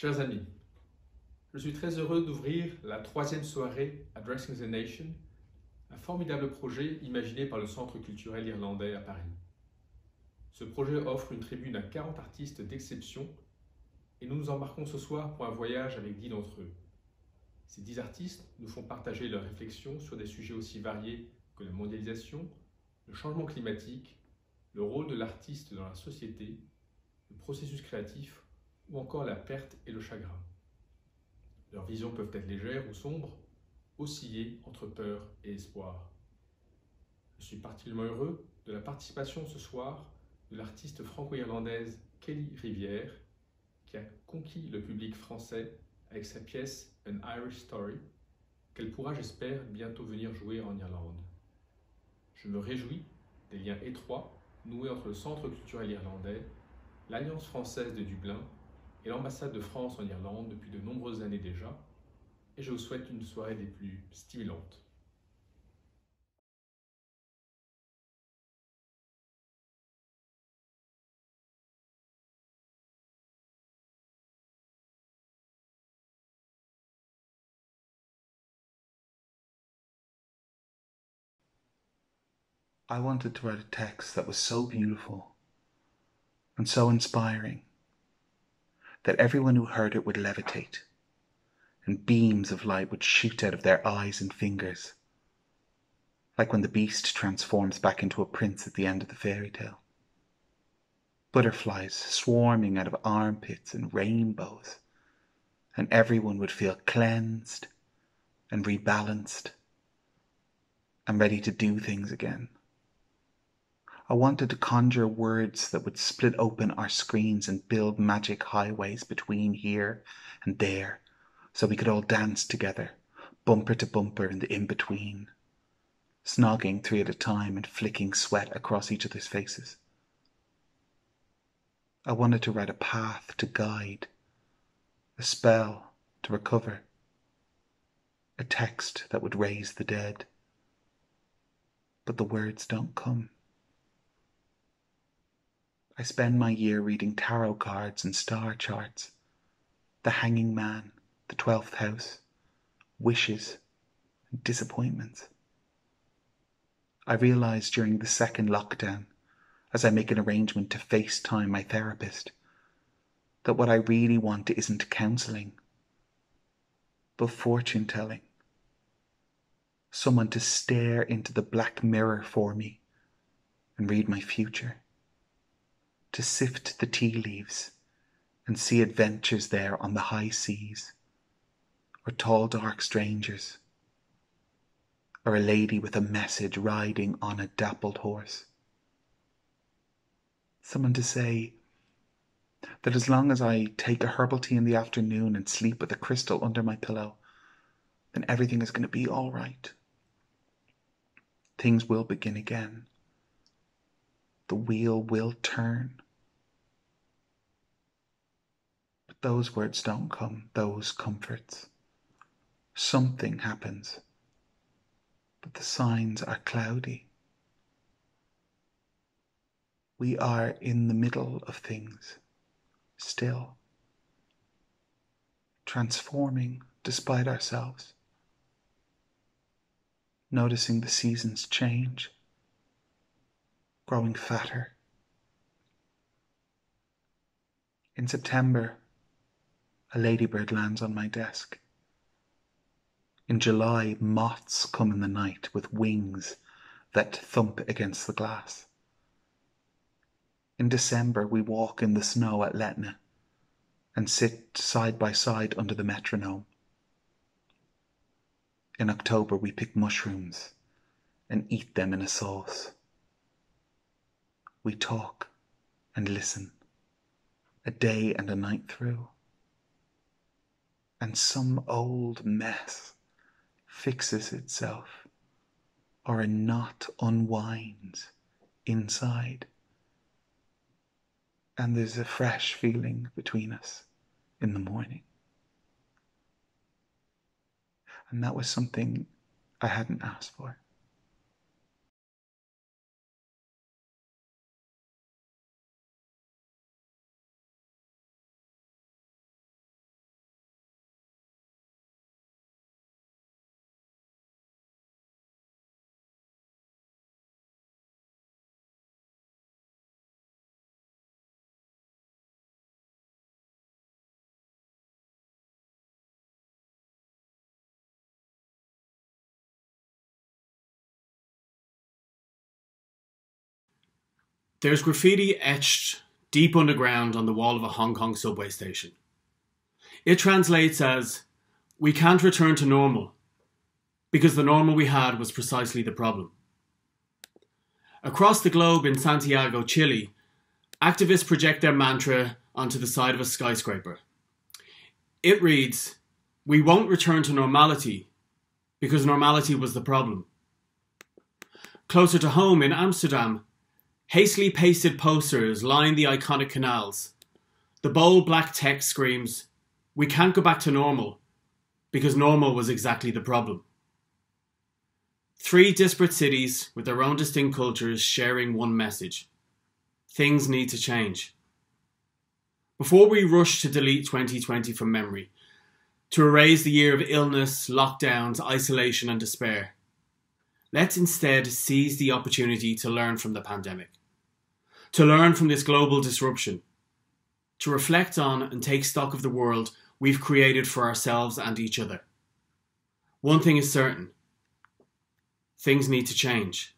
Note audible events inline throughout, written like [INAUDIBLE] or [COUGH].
Chers amis, je suis très heureux d'ouvrir la troisième soirée Addressing the Nation, un formidable projet imaginé par le Centre culturel irlandais à Paris. Ce projet offre une tribune à 40 artistes d'exception et nous nous embarquons ce soir pour un voyage avec 10 d'entre eux. Ces 10 artistes nous font partager leurs réflexions sur des sujets aussi variés que la mondialisation, le changement climatique, le rôle de l'artiste dans la société, le processus créatif ou encore la perte et le chagrin. Leurs visions peuvent être légères ou sombres, osciller entre peur et espoir. Je suis particulièrement heureux de la participation ce soir de l'artiste franco-irlandaise Kelly Rivière, qui a conquis le public français avec sa pièce An Irish Story, qu'elle pourra, j'espère, bientôt venir jouer en Irlande. Je me réjouis des liens étroits noués entre le Centre culturel irlandais, l'Alliance française de Dublin et l'ambassade de France en Irlande depuis de nombreuses années déjà, et je vous souhaite une soirée des plus stimulantes. I wanted to write a text that was so beautiful and so inspiring that everyone who heard it would levitate and beams of light would shoot out of their eyes and fingers, like when the beast transforms back into a prince at the end of the fairy tale. Butterflies swarming out of armpits and rainbows, and everyone would feel cleansed and rebalanced and ready to do things again. I wanted to conjure words that would split open our screens and build magic highways between here and there so we could all dance together, bumper to bumper in the in between, snogging three at a time and flicking sweat across each other's faces. I wanted to write a path to guide, a spell to recover, a text that would raise the dead. But the words don't come. I spend my year reading tarot cards and star charts, the hanging man, the twelfth house, wishes, and disappointments. I realize during the second lockdown, as I make an arrangement to FaceTime my therapist, that what I really want isn't counseling, but fortune telling. Someone to stare into the black mirror for me and read my future to sift the tea leaves and see adventures there on the high seas, or tall dark strangers, or a lady with a message riding on a dappled horse. Someone to say that as long as I take a herbal tea in the afternoon and sleep with a crystal under my pillow, then everything is going to be all right. Things will begin again the wheel will turn. But those words don't come, those comforts. Something happens, but the signs are cloudy. We are in the middle of things, still, transforming despite ourselves, noticing the seasons change growing fatter. In September, a ladybird lands on my desk. In July, moths come in the night with wings that thump against the glass. In December, we walk in the snow at Letna and sit side by side under the metronome. In October, we pick mushrooms and eat them in a sauce. We talk and listen a day and a night through. And some old mess fixes itself or a knot unwinds inside. And there's a fresh feeling between us in the morning. And that was something I hadn't asked for. There's graffiti etched deep underground on the wall of a Hong Kong subway station. It translates as We can't return to normal because the normal we had was precisely the problem. Across the globe in Santiago, Chile, activists project their mantra onto the side of a skyscraper. It reads, We won't return to normality because normality was the problem. Closer to home in Amsterdam, hastily pasted posters line the iconic canals. The bold black text screams, We can't go back to normal because normal was exactly the problem. Three disparate cities with their own distinct cultures sharing one message. Things need to change. Before we rush to delete 2020 from memory, to erase the year of illness, lockdowns, isolation, and despair, let's instead seize the opportunity to learn from the pandemic, to learn from this global disruption, to reflect on and take stock of the world we've created for ourselves and each other. One thing is certain things need to change.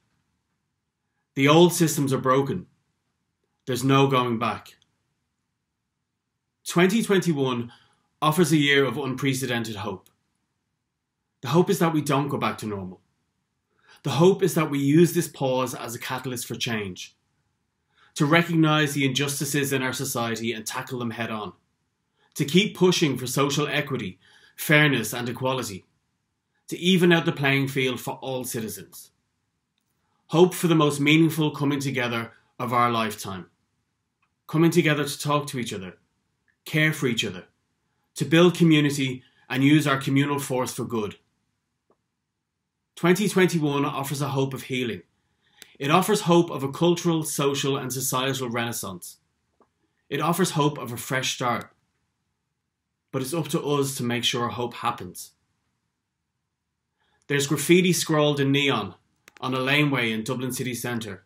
The old systems are broken. There's no going back. 2021 offers a year of unprecedented hope. The hope is that we don't go back to normal. The hope is that we use this pause as a catalyst for change, to recognize the injustices in our society and tackle them head on, to keep pushing for social equity, fairness, and equality to even out the playing field for all citizens. Hope for the most meaningful coming together of our lifetime. Coming together to talk to each other, care for each other, to build community and use our communal force for good. 2021 offers a hope of healing. It offers hope of a cultural, social, and societal renaissance. It offers hope of a fresh start. But it's up to us to make sure hope happens. There's graffiti scrawled in neon on a laneway in Dublin city centre.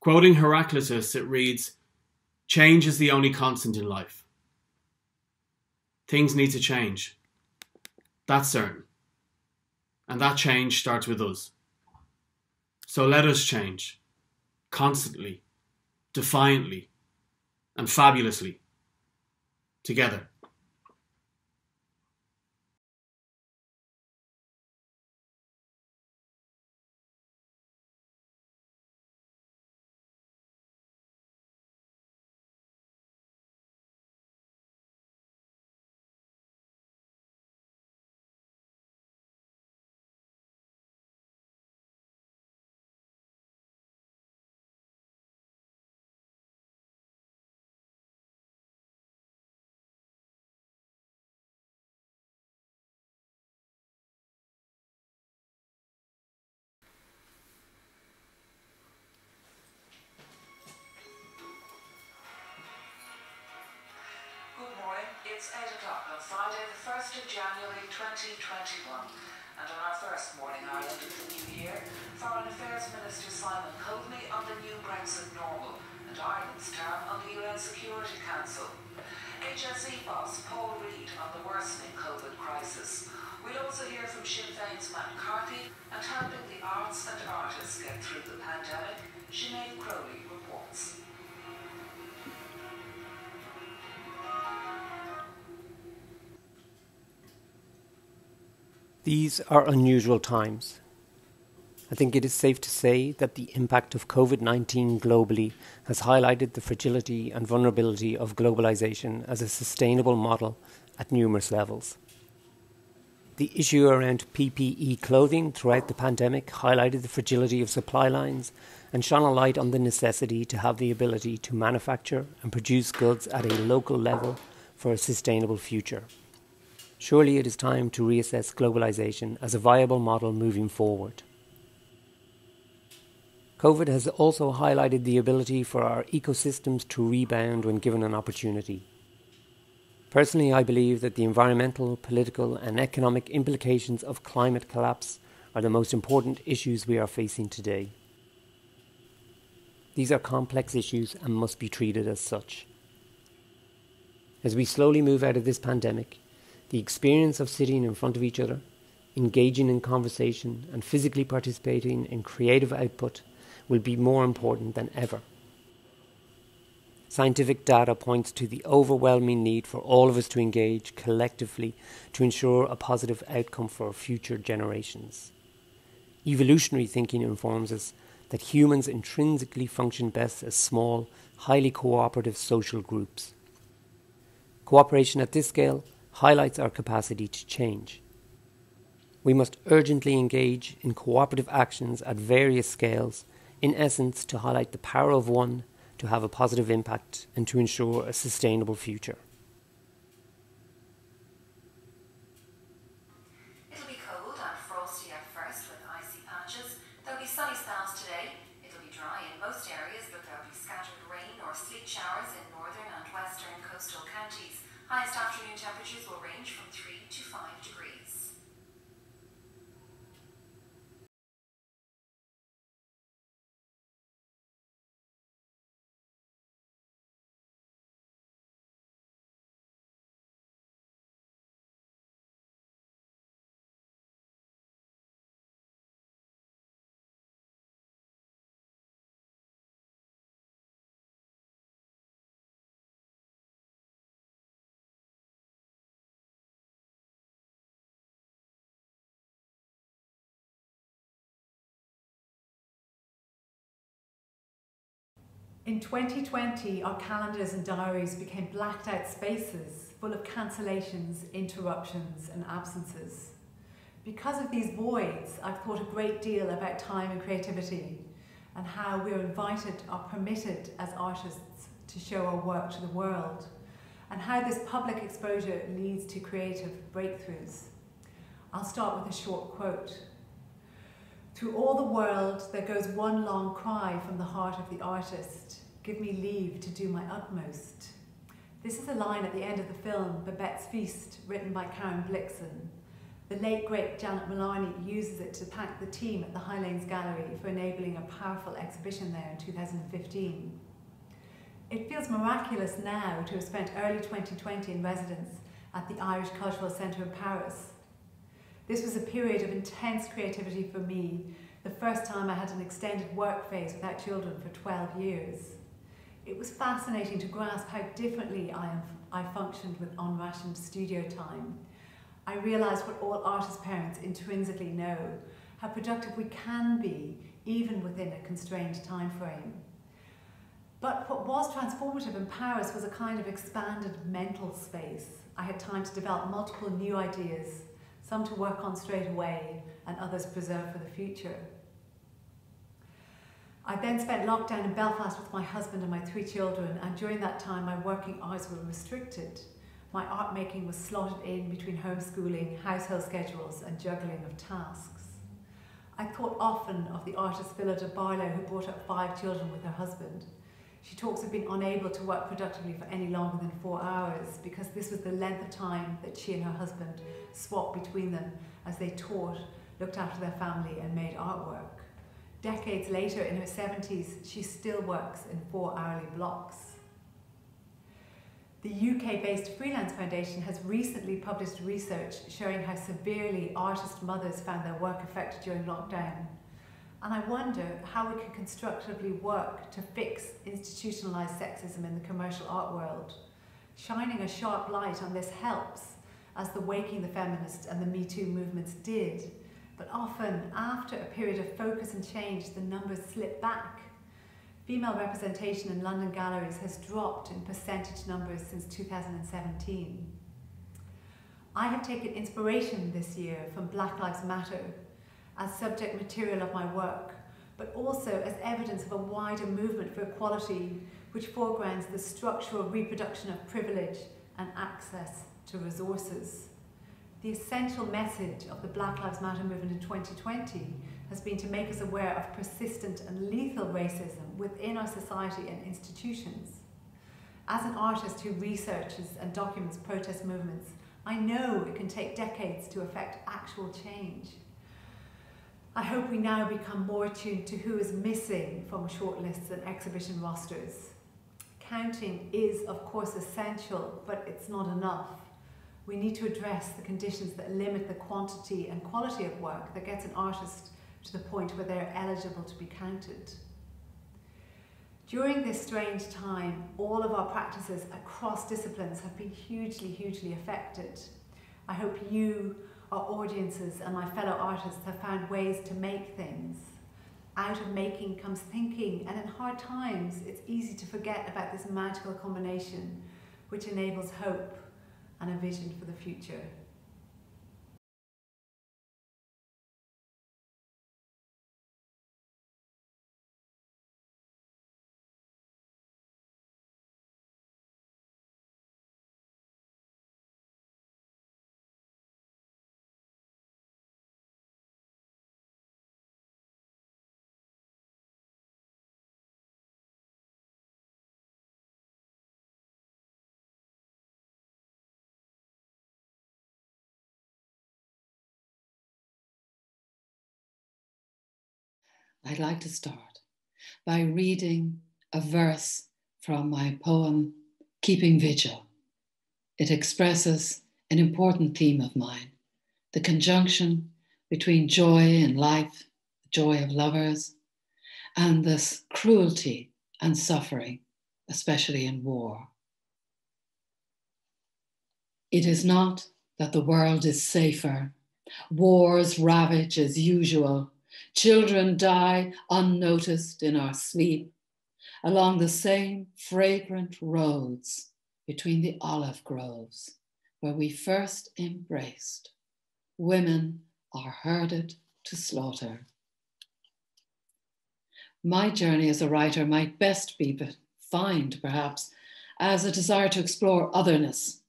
Quoting Heraclitus, it reads, Change is the only constant in life. Things need to change. That's certain. And that change starts with us. So let us change. Constantly, defiantly, and fabulously. Together. It's 8 o'clock on Friday, the 1st of January 2021. And on our first Morning Ireland of the new year, Foreign Affairs Minister Simon Coveney on the new Brexit normal and Ireland's term on the UN Security Council. HSE boss Paul Reid on the worsening COVID crisis. We'll also hear from Sinn Féin's Matt McCarthy and helping the arts and artists get through the pandemic, Sinead Crowley reports. These are unusual times. I think it is safe to say that the impact of COVID 19 globally has highlighted the fragility and vulnerability of globalization as a sustainable model at numerous levels. The issue around PPE clothing throughout the pandemic highlighted the fragility of supply lines and shone a light on the necessity to have the ability to manufacture and produce goods at a local level for a sustainable future. Surely it is time to reassess globalization as a viable model moving forward. COVID has also highlighted the ability for our ecosystems to rebound when given an opportunity. Personally, I believe that the environmental, political, and economic implications of climate collapse are the most important issues we are facing today. These are complex issues and must be treated as such. As we slowly move out of this pandemic, the experience of sitting in front of each other, engaging in conversation, and physically participating in creative output will be more important than ever Scientific data points to the overwhelming need for all of us to engage collectively to ensure a positive outcome for future generations. Evolutionary thinking informs us that humans intrinsically function best as small, highly cooperative social groups. Cooperation at this scale highlights our capacity to change. We must urgently engage in cooperative actions at various scales, in essence, to highlight the power of one to have a positive impact and to ensure a sustainable future. It'll be cold and frosty at first with icy patches. There'll be sunny spells today. It'll be dry in most areas, but there'll be scattered rain or sleet showers in northern and western coastal counties. Highest afternoon temperatures will range from 3 to 5 degrees. In 2020, our calendars and diaries became blacked out spaces full of cancellations, interruptions, and absences. Because of these voids, I've thought a great deal about time and creativity and how we're invited or permitted as artists to show our work to the world and how this public exposure leads to creative breakthroughs. I'll start with a short quote. Through all the world, there goes one long cry from the heart of the artist Give me leave to do my utmost. This is a line at the end of the film Babette's Feast, written by Karen Blixen. The late great Janet Mullarney uses it to thank the team at the Highlanes Gallery for enabling a powerful exhibition there in 2015. It feels miraculous now to have spent early 2020 in residence at the Irish Cultural Centre in Paris. This was a period of intense creativity for me, the first time I had an extended work phase without children for 12 years. It was fascinating to grasp how differently I, I functioned with unrationed studio time. I realised what all artist parents intrinsically know, how productive we can be even within a constrained time frame. But what was transformative in Paris was a kind of expanded mental space. I had time to develop multiple new ideas, some to work on straight away and others preserved for the future. I then spent lockdown in Belfast with my husband and my three children, and during that time, my working hours were restricted. My art making was slotted in between homeschooling, household schedules, and juggling of tasks. I thought often of the artist Phyllida Barlow, who brought up five children with her husband. She talks of being unable to work productively for any longer than four hours because this was the length of time that she and her husband swapped between them as they taught, looked after their family, and made artwork. Decades later, in her 70s, she still works in four hourly blocks. The UK based Freelance Foundation has recently published research showing how severely artist mothers found their work affected during lockdown. And I wonder how we can constructively work to fix institutionalised sexism in the commercial art world. Shining a sharp light on this helps, as the Waking the Feminist and the Me Too movements did. But often, after a period of focus and change, the numbers slip back. Female representation in London galleries has dropped in percentage numbers since 2017. I have taken inspiration this year from Black Lives Matter as subject material of my work, but also as evidence of a wider movement for equality which foregrounds the structural reproduction of privilege and access to resources. The essential message of the Black Lives Matter movement in 2020 has been to make us aware of persistent and lethal racism within our society and institutions. As an artist who researches and documents protest movements, I know it can take decades to affect actual change. I hope we now become more attuned to who is missing from shortlists and exhibition rosters. Counting is, of course, essential, but it's not enough. We need to address the conditions that limit the quantity and quality of work that gets an artist to the point where they're eligible to be counted. During this strange time, all of our practices across disciplines have been hugely, hugely affected. I hope you, our audiences, and my fellow artists have found ways to make things. Out of making comes thinking, and in hard times, it's easy to forget about this magical combination which enables hope and a vision for the future. I'd like to start by reading a verse from my poem, Keeping Vigil. It expresses an important theme of mine the conjunction between joy in life, the joy of lovers, and this cruelty and suffering, especially in war. It is not that the world is safer. Wars ravage as usual Children die unnoticed in our sleep along the same fragrant roads between the olive groves where we first embraced. Women are herded to slaughter. My journey as a writer might best be defined, perhaps, as a desire to explore otherness,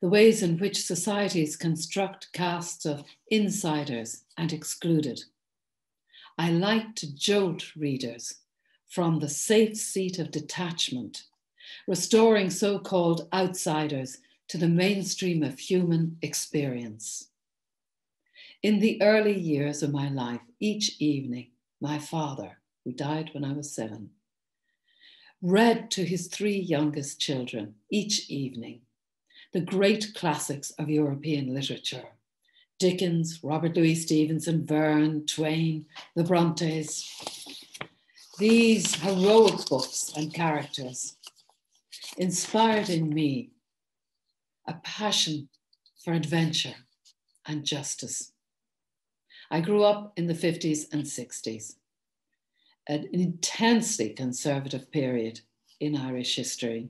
the ways in which societies construct castes of insiders and excluded I like to jolt readers from the safe seat of detachment, restoring so called outsiders to the mainstream of human experience. In the early years of my life, each evening, my father, who died when I was seven, read to his three youngest children each evening the great classics of European literature Dickens, Robert Louis Stevenson, Verne, Twain, the Brontes. These heroic books and characters inspired in me a passion for adventure and justice. I grew up in the 50s and 60s, an intensely conservative period in Irish history,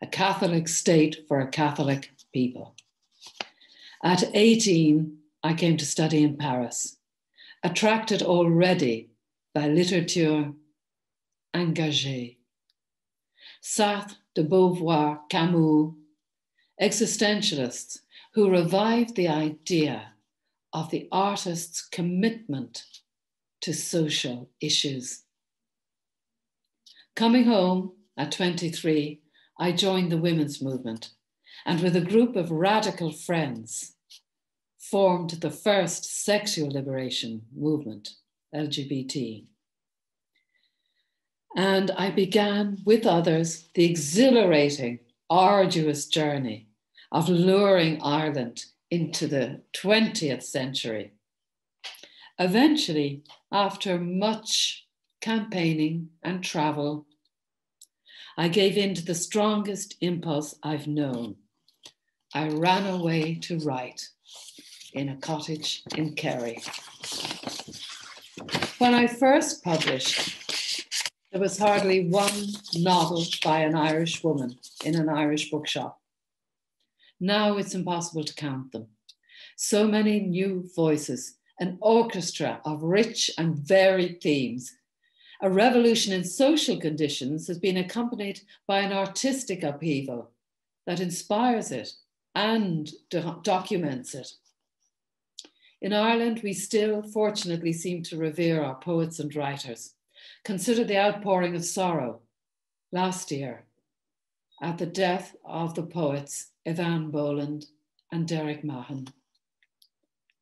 a Catholic state for a Catholic people. At 18, I came to study in Paris, attracted already by literature engagée. Sartre, de Beauvoir, Camus, existentialists who revived the idea of the artist's commitment to social issues. Coming home at 23, I joined the women's movement and with a group of radical friends formed the first sexual liberation movement, LGBT. And I began with others the exhilarating, arduous journey of luring Ireland into the 20th century. Eventually, after much campaigning and travel, I gave in to the strongest impulse I've known. I ran away to write in a cottage in Kerry. When I first published, there was hardly one novel by an Irish woman in an Irish bookshop. Now it's impossible to count them. So many new voices, an orchestra of rich and varied themes. A revolution in social conditions has been accompanied by an artistic upheaval that inspires it and do- documents it. In Ireland, we still, fortunately, seem to revere our poets and writers. Consider the outpouring of sorrow last year at the death of the poets Eavan Boland and Derek Mahon,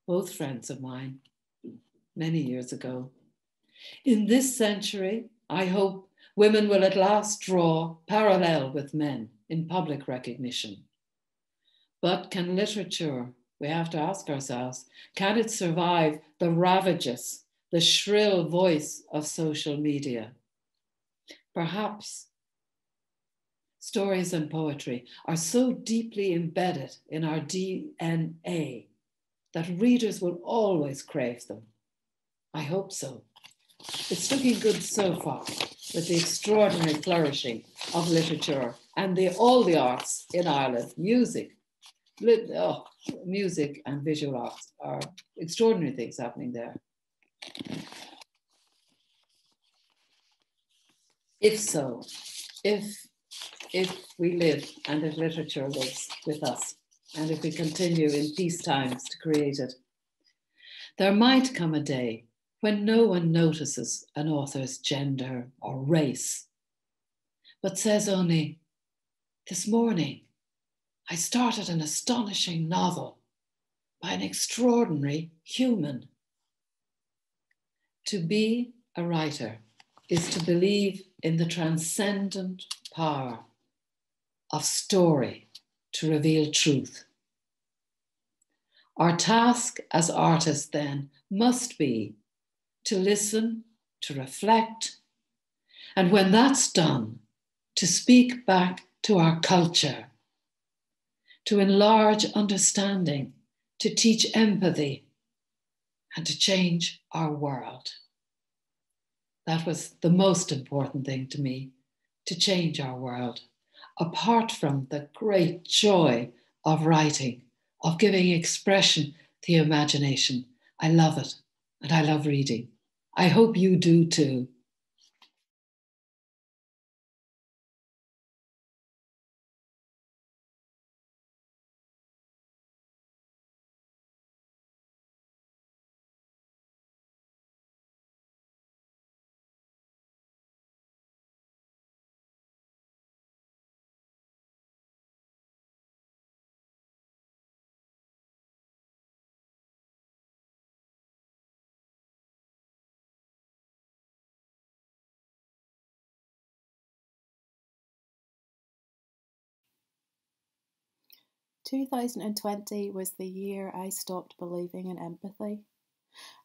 both friends of mine many years ago. In this century, I hope women will at last draw parallel with men in public recognition. But can literature we have to ask ourselves can it survive the ravages, the shrill voice of social media? Perhaps stories and poetry are so deeply embedded in our DNA that readers will always crave them. I hope so. It's looking good so far with the extraordinary flourishing of literature and the, all the arts in Ireland, music, oh, music and visual arts are extraordinary things happening there. If so, if if we live and if literature lives with us, and if we continue in peace times to create it, there might come a day when no one notices an author's gender or race, but says only, This morning I started an astonishing novel by an extraordinary human. To be a writer is to believe in the transcendent power of story to reveal truth. Our task as artists then must be to listen, to reflect, and when that's done, to speak back to our culture, to enlarge understanding, to teach empathy, and to change our world. That was the most important thing to me to change our world apart from the great joy of writing, of giving expression to the imagination. I love it and I love reading. I hope you do too. Two thousand and twenty was the year I stopped believing in empathy.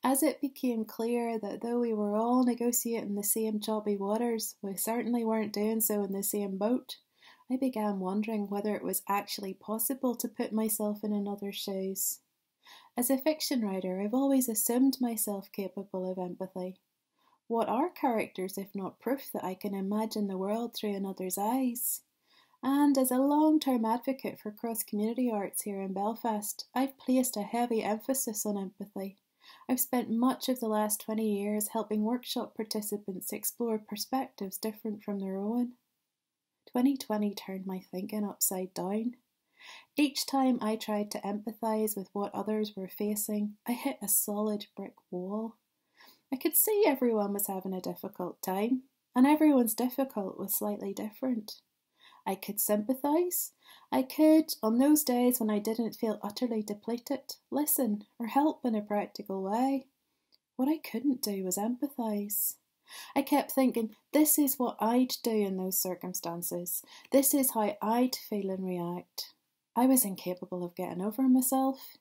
As it became clear that though we were all negotiating the same choppy waters, we certainly weren't doing so in the same boat, I began wondering whether it was actually possible to put myself in another's shoes. As a fiction writer, I've always assumed myself capable of empathy. What are characters if not proof that I can imagine the world through another's eyes? And as a long term advocate for cross community arts here in Belfast, I've placed a heavy emphasis on empathy. I've spent much of the last 20 years helping workshop participants explore perspectives different from their own. 2020 turned my thinking upside down. Each time I tried to empathise with what others were facing, I hit a solid brick wall. I could see everyone was having a difficult time, and everyone's difficult was slightly different. I could sympathise. I could, on those days when I didn't feel utterly depleted, listen or help in a practical way. What I couldn't do was empathise. I kept thinking, this is what I'd do in those circumstances. This is how I'd feel and react. I was incapable of getting over myself.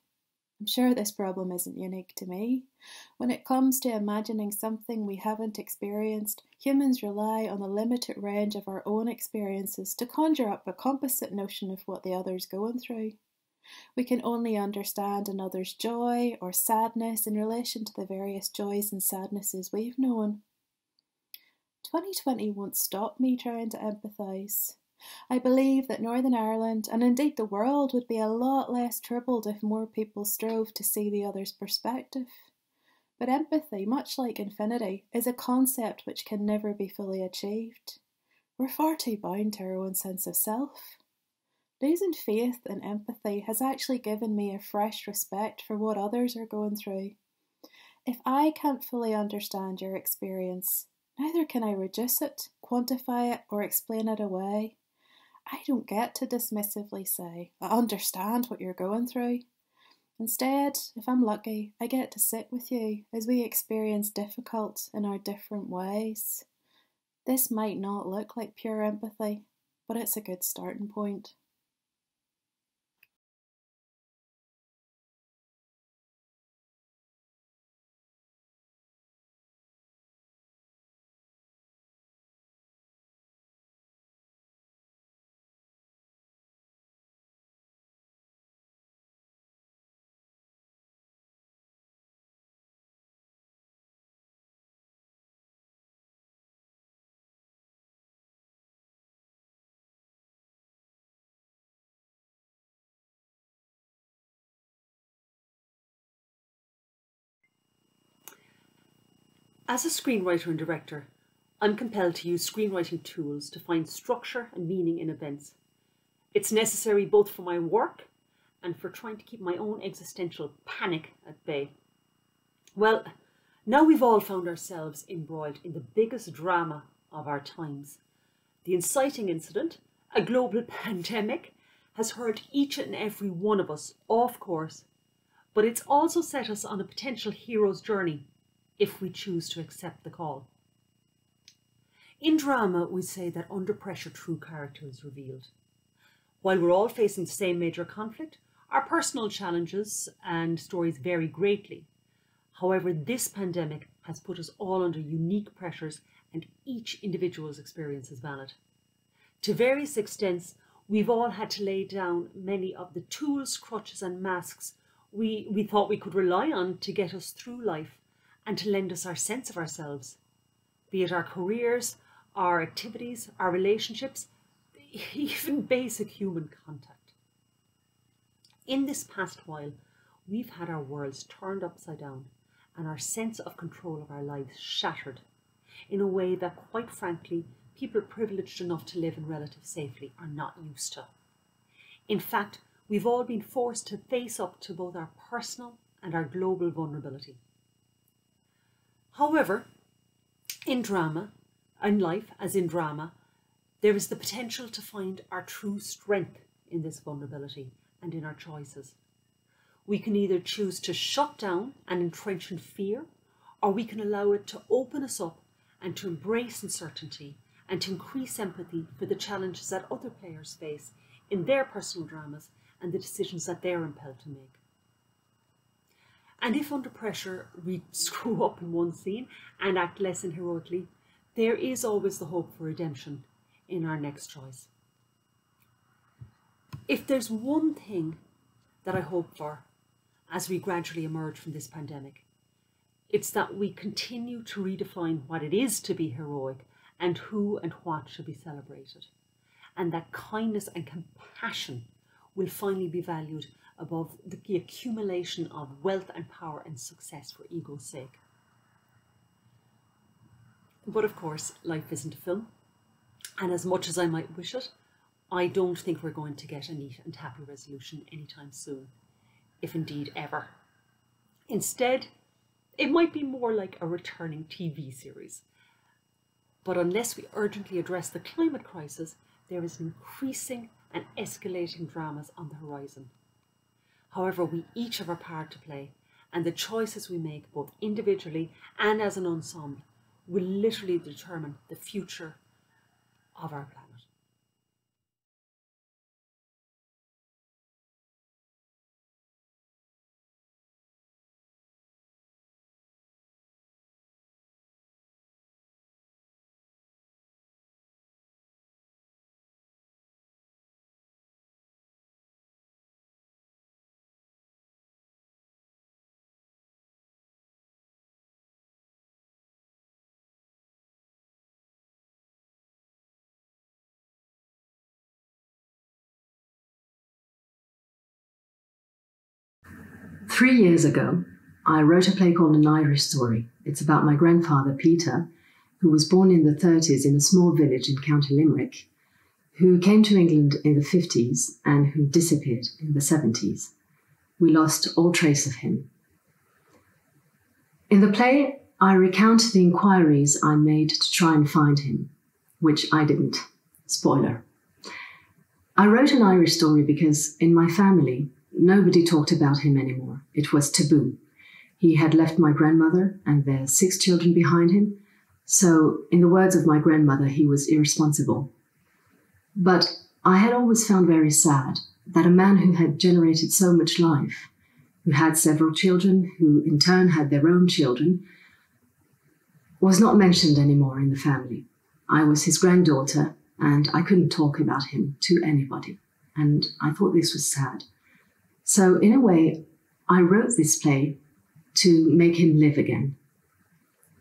I'm sure this problem isn't unique to me. When it comes to imagining something we haven't experienced, humans rely on the limited range of our own experiences to conjure up a composite notion of what the other's going through. We can only understand another's joy or sadness in relation to the various joys and sadnesses we've known. 2020 won't stop me trying to empathise. I believe that Northern Ireland, and indeed the world, would be a lot less troubled if more people strove to see the other's perspective. But empathy, much like infinity, is a concept which can never be fully achieved. We're far too bound to our own sense of self. Losing faith in empathy has actually given me a fresh respect for what others are going through. If I can't fully understand your experience, neither can I reduce it, quantify it, or explain it away. I don't get to dismissively say, I understand what you're going through. Instead, if I'm lucky, I get to sit with you as we experience difficult in our different ways. This might not look like pure empathy, but it's a good starting point. As a screenwriter and director, I'm compelled to use screenwriting tools to find structure and meaning in events. It's necessary both for my work and for trying to keep my own existential panic at bay. Well, now we've all found ourselves embroiled in the biggest drama of our times. The inciting incident, a global [LAUGHS] pandemic, has hurt each and every one of us off course, but it's also set us on a potential hero's journey if we choose to accept the call. In drama, we say that under pressure, true character is revealed. While we're all facing the same major conflict, our personal challenges and stories vary greatly. However, this pandemic has put us all under unique pressures and each individual's experience is valid. To various extents, we've all had to lay down many of the tools, crutches, and masks we, we thought we could rely on to get us through life and to lend us our sense of ourselves, be it our careers, our activities, our relationships, [LAUGHS] even basic human contact. In this past while, we've had our worlds turned upside down and our sense of control of our lives shattered in a way that, quite frankly, people privileged enough to live in relative safety are not used to. In fact, we've all been forced to face up to both our personal and our global vulnerability. However, in drama, in life as in drama, there is the potential to find our true strength in this vulnerability and in our choices. We can either choose to shut down and entrench in fear, or we can allow it to open us up and to embrace uncertainty and to increase empathy for the challenges that other players face in their personal dramas and the decisions that they're impelled to make. And if under pressure we [LAUGHS] screw up in one scene and act less heroically, there is always the hope for redemption in our next choice. If there's one thing that I hope for as we gradually emerge from this pandemic, it's that we continue to redefine what it is to be heroic and who and what should be celebrated. And that kindness and compassion will finally be valued above the accumulation of wealth and power and success for ego's sake. But of course, life isn't a film. And as much as I might wish it, I don't think we're going to get a neat and happy resolution anytime soon, if indeed ever. Instead, it might be more like a returning TV series. But unless we urgently address the climate crisis, there is increasing and escalating dramas on the horizon. However, we each have our part to play, and the choices we make, both individually and as an ensemble, will literally determine the future of our planet. Three years ago, I wrote a play called An Irish Story. It's about my grandfather, Peter, who was born in the 30s in a small village in County Limerick, who came to England in the 50s and who disappeared in the 70s. We lost all trace of him. In the play, I recount the inquiries I made to try and find him, which I didn't. Spoiler. I wrote an Irish story because in my family, nobody talked about him anymore. It was taboo. He had left my grandmother and their six children behind him. So, in the words of my grandmother, he was irresponsible. But I had always found very sad that a man who had generated so much life, who had several children, who in turn had their own children, was not mentioned anymore in the family. I was his granddaughter, and I couldn't talk about him to anybody. And I thought this was sad. So, in a way, I wrote this play to make him live again.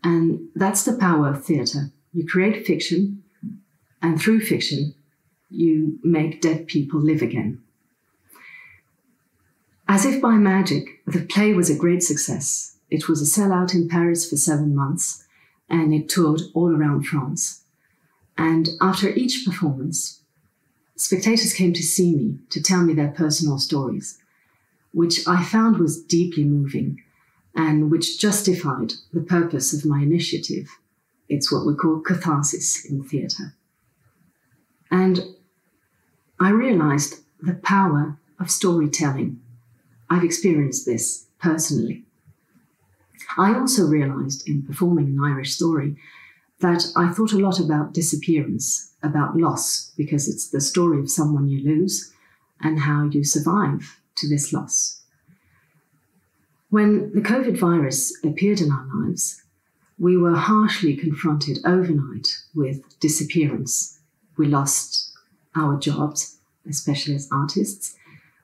And that's the power of theatre. You create fiction, and through fiction, you make dead people live again. As if by magic, the play was a great success. It was a sellout in Paris for seven months. and it toured all around France. And after each performance, spectators came to see me to tell me their personal stories, which I found was deeply moving and which justified the purpose of my initiative. It's what we call catharsis in theatre. And I realized the power of storytelling. I've experienced this personally. I also realized in performing an Irish story that I thought a lot about disappearance, about loss, because it's the story of someone you lose and how you survive to this loss. When the COVID virus appeared in our lives, we were harshly confronted overnight with disappearance. We lost our jobs, especially as artists.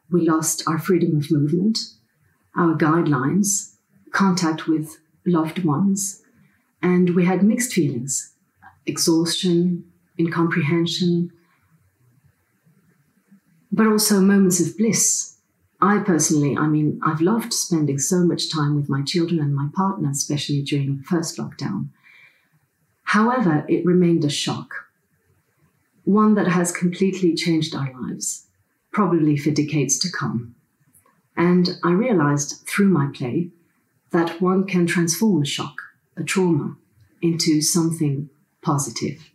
We lost our freedom of movement, our guidelines, contact with loved ones, and we had mixed feelings exhaustion, incomprehension, but also moments of bliss. I personally, I mean, I've loved spending so much time with my children and my partner, especially during the first lockdown. However, it remained a shock, one that has completely changed our lives, probably for decades to come. And I realized through my play that one can transform a shock, a trauma, into something positive.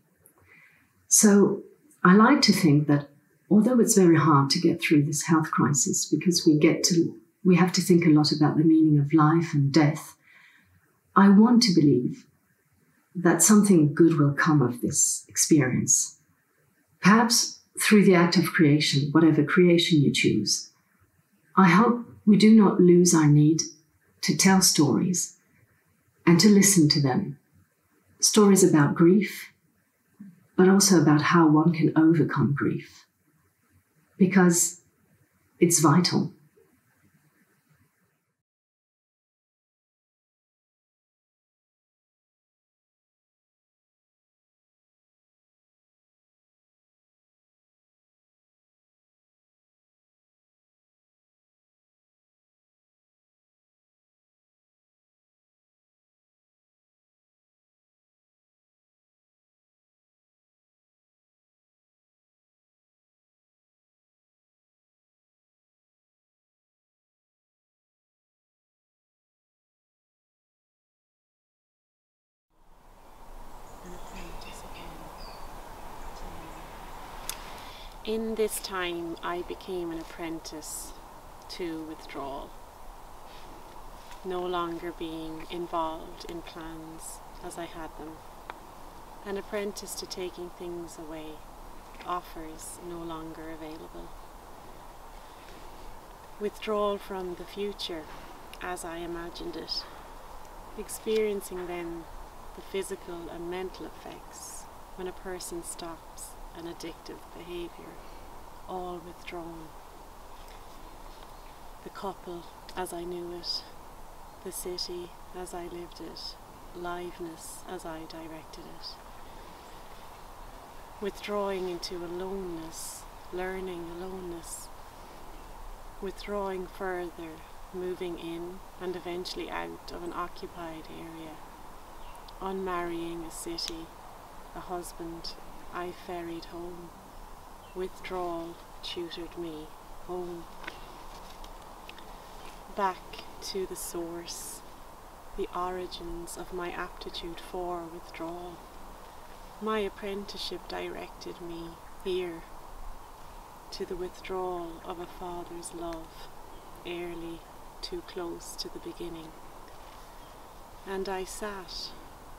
So I like to think that although it's very hard to get through this health crisis because we get to we have to think a lot about the meaning of life and death, I want to believe that something good will come of this experience. Perhaps through the act of creation, whatever creation you choose. I hope we do not lose our need to tell stories and to listen to them. Stories about grief, but also about how one can overcome grief. Because it's vital. In this time, I became an apprentice to withdrawal, no longer being involved in plans as I had them. An apprentice to taking things away, offers no longer available. Withdrawal from the future as I imagined it, experiencing then the physical and mental effects when a person stops an addictive behaviour, all withdrawn. The couple as I knew it, the city as I lived it, liveness as I directed it. Withdrawing into aloneness, learning aloneness, withdrawing further, moving in and eventually out of an occupied area, unmarrying a city, a husband, I ferried home. Withdrawal tutored me home. Back to the source, the origins of my aptitude for withdrawal. My apprenticeship directed me here to the withdrawal of a father's love, early, too close to the beginning. And I sat,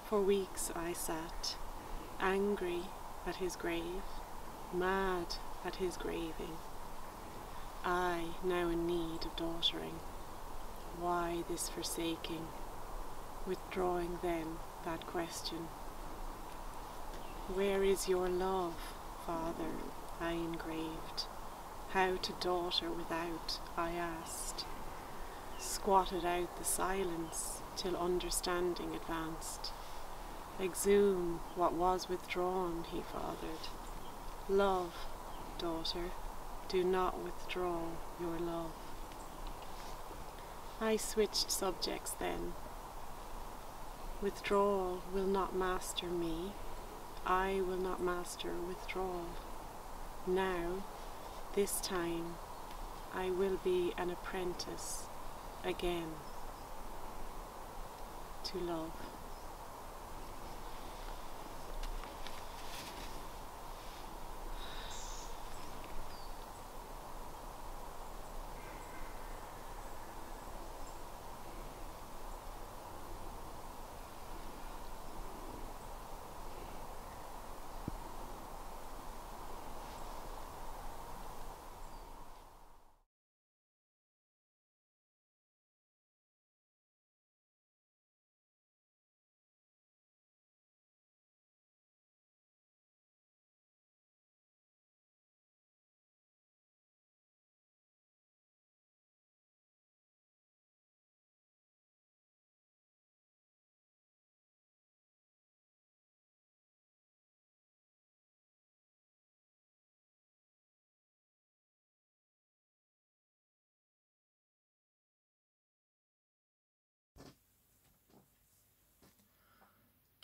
for weeks I sat, angry at his grave, mad at his graving. I, now in need of daughtering, why this forsaking, withdrawing then that question. Where is your love, Father? I engraved. How to daughter without, I asked. Squatted out the silence till understanding advanced. Exhume what was withdrawn, he fathered. Love, daughter, do not withdraw your love. I switched subjects then. Withdrawal will not master me. I will not master withdrawal. Now, this time, I will be an apprentice again to love.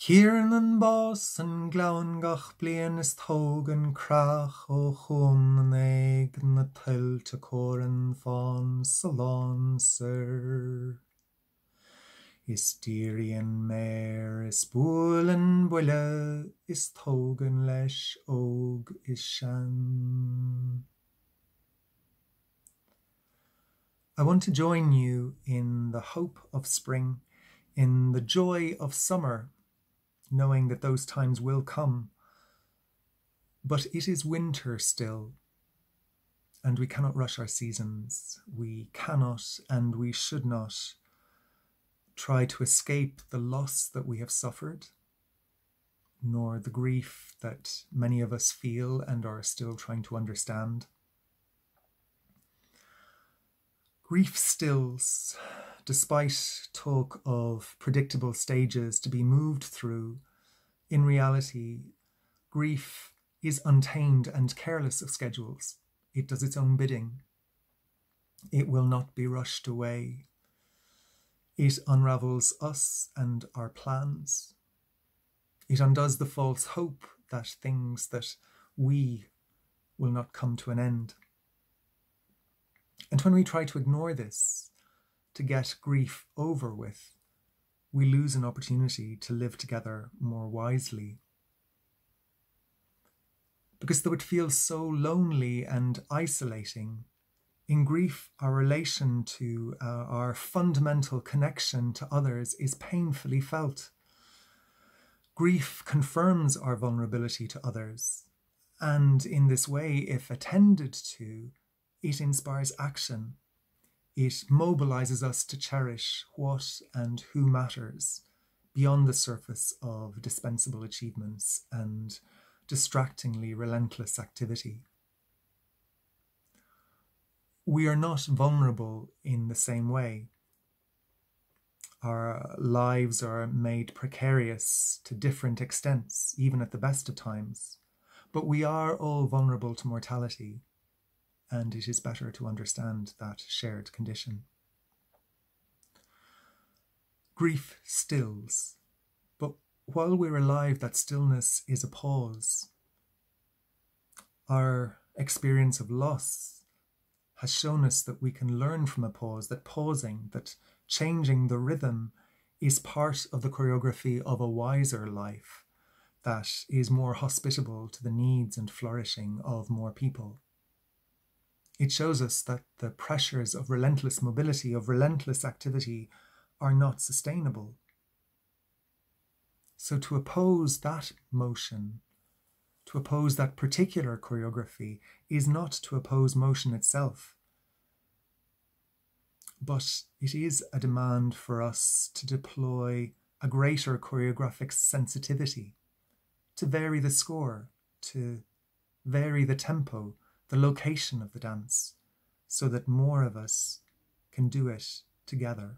Kieran an bás an glean gach blian is tógan crach ó chum an éag na tiltte córan fáin salán sir. Is díríon méir is búlan buile is tógan leis óg is sean. I want to join you in the hope of spring, in the joy of summer, knowing that those times will come. But it is winter still, and we cannot rush our seasons. We cannot and we should not try to escape the loss that we have suffered, nor the grief that many of us feel and are still trying to understand. Grief stills, despite talk of predictable stages to be moved through, in reality, grief is untamed and careless of schedules. It does its own bidding. It will not be rushed away. It unravels us and our plans. It undoes the false hope that things that we will not come to an end. And when we try to ignore this, to get grief over with, we lose an opportunity to live together more wisely. Because though it feels so lonely and isolating, in grief, our relation to uh, our fundamental connection to others is painfully felt. Grief confirms our vulnerability to others, and in this way, if attended to, it inspires action. It mobilizes us to cherish what and who matters beyond the surface of dispensable achievements and distractingly relentless activity. We are not vulnerable in the same way. Our lives are made precarious to different extents, even at the best of times, but we are all vulnerable to mortality and it is better to understand that shared condition. Grief stills, but while we're alive, that stillness is a pause. Our experience of loss has shown us that we can learn from a pause, that pausing, that changing the rhythm is part of the choreography of a wiser life that is more hospitable to the needs and flourishing of more people. It shows us that the pressures of relentless mobility, of relentless activity, are not sustainable. So, to oppose that motion, to oppose that particular choreography, is not to oppose motion itself. But it is a demand for us to deploy a greater choreographic sensitivity, to vary the score, to vary the tempo, the location of the dance, so that more of us can do it together.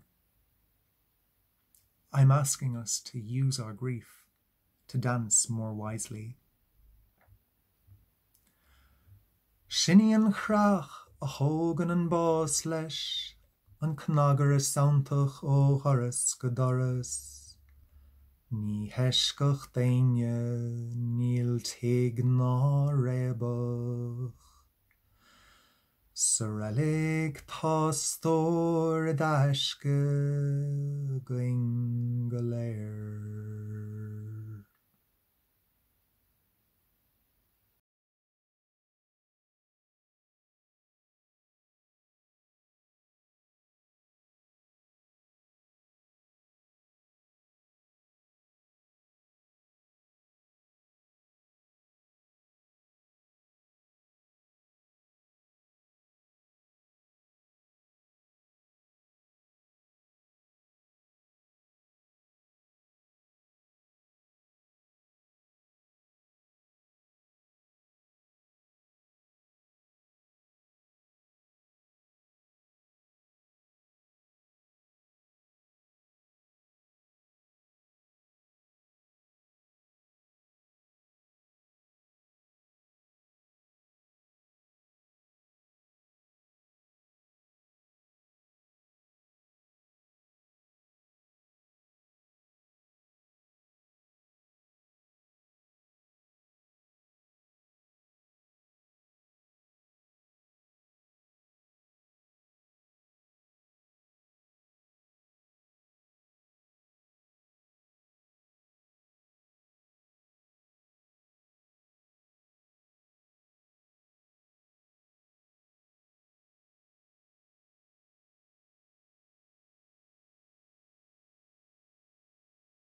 I'm asking us to use our grief to dance more wisely. Sinní an chraach a hógan an bás leis an cnagar is ó choras go doras. Ní heiscach daine níl teag ná rébach. Saralig pastor dashke gwingalair.